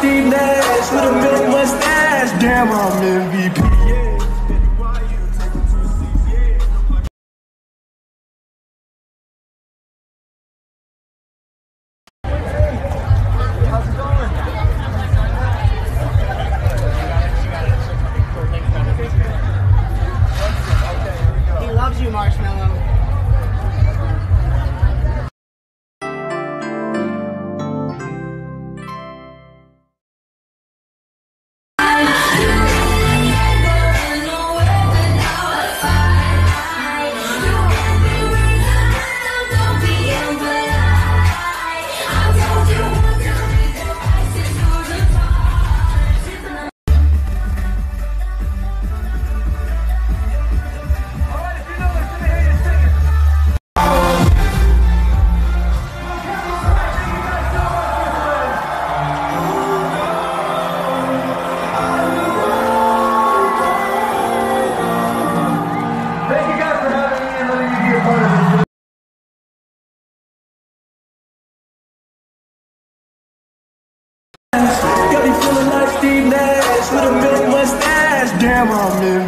Nash with a big mustache. Damn, I'm envious. Got me feeling like Steve Nash with a milk mustache. Damn, I'm in.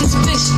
suspicious.